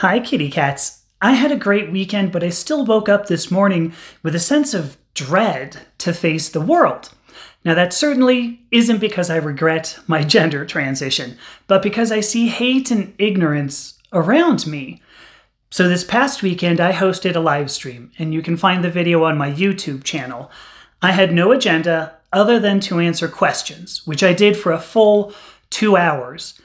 Hi, kitty cats. I had a great weekend, but I still woke up this morning with a sense of dread to face the world. Now, that certainly isn't because I regret my gender transition, but because I see hate and ignorance around me. So, this past weekend, I hosted a live stream, and you can find the video on my YouTube channel. I had no agenda other than to answer questions, which I did for a full two hours.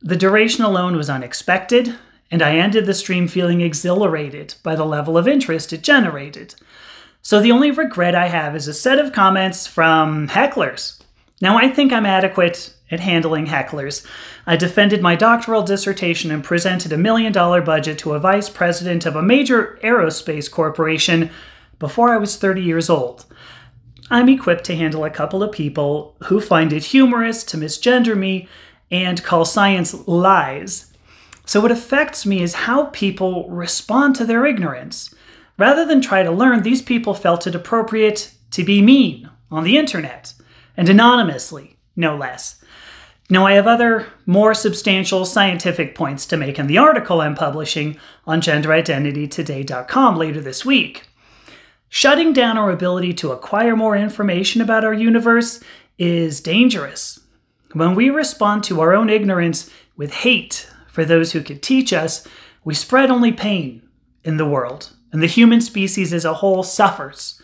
The duration alone was unexpected, and I ended the stream feeling exhilarated by the level of interest it generated. So the only regret I have is a set of comments from hecklers. Now, I think I'm adequate at handling hecklers. I defended my doctoral dissertation and presented a million dollar budget to a vice president of a major aerospace corporation before I was 30 years old. I'm equipped to handle a couple of people who find it humorous to misgender me and call science lies. So, what affects me is how people respond to their ignorance. Rather than try to learn, these people felt it appropriate to be mean on the internet, and anonymously, no less. Now, I have other, more substantial scientific points to make in the article I'm publishing on genderidentitytoday.com later this week. Shutting down our ability to acquire more information about our universe is dangerous. When we respond to our own ignorance with hate for those who could teach us, we spread only pain in the world, and the human species as a whole suffers.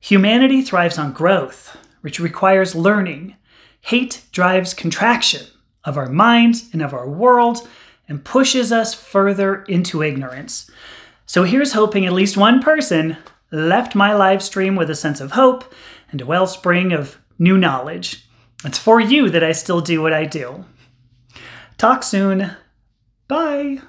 Humanity thrives on growth, which requires learning. Hate drives contraction of our minds and of our world and pushes us further into ignorance. So here's hoping at least one person left my live stream with a sense of hope and a wellspring of new knowledge. It's for you that I still do what I do. Talk soon. Bye.